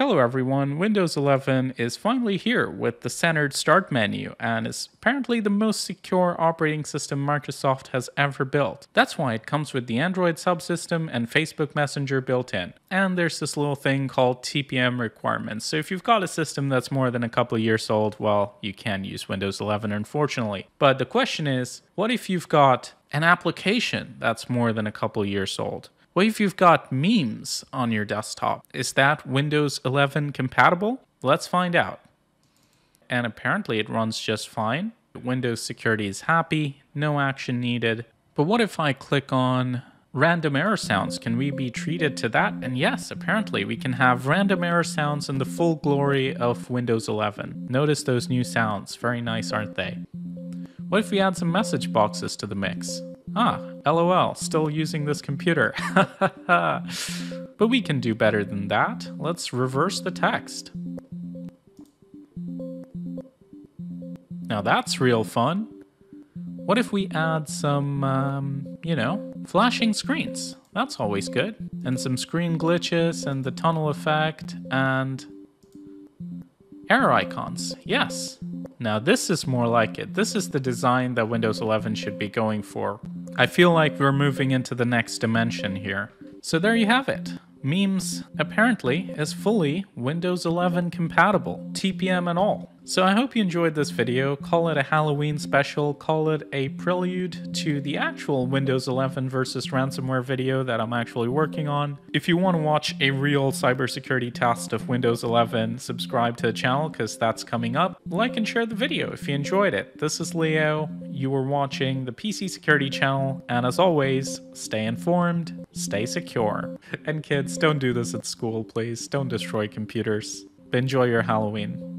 Hello everyone, Windows 11 is finally here with the centered start menu and is apparently the most secure operating system Microsoft has ever built. That's why it comes with the Android subsystem and Facebook Messenger built in. And there's this little thing called TPM requirements. So if you've got a system that's more than a couple years old, well, you can use Windows 11 unfortunately. But the question is, what if you've got an application that's more than a couple years old? What if you've got Memz on your desktop? Is that Windows 11 compatible? Let's find out. And apparently it runs just fine. Windows security is happy, no action needed. But what if I click on random error sounds? Can we be treated to that? And yes, apparently we can have random error sounds in the full glory of Windows 11. Notice those new sounds, very nice, aren't they? What if we add some message boxes to the mix? Ah, lol, still using this computer. but we can do better than that. Let's reverse the text. Now that's real fun. What if we add some, um, you know, flashing screens? That's always good. And some screen glitches and the tunnel effect and error icons. Yes. Now this is more like it. This is the design that Windows 11 should be going for. I feel like we're moving into the next dimension here. So there you have it. Memz apparently is fully Windows 11 compatible, TPM and all. So I hope you enjoyed this video, call it a Halloween special, call it a prelude to the actual Windows 11 versus ransomware video that I'm actually working on. If you want to watch a real cybersecurity test of Windows 11, subscribe to the channel because that's coming up. Like and share the video if you enjoyed it. This is Leo, you were watching the PC Security channel, and as always, stay informed, stay secure. And kids, don't do this at school, please. Don't destroy computers. Enjoy your Halloween.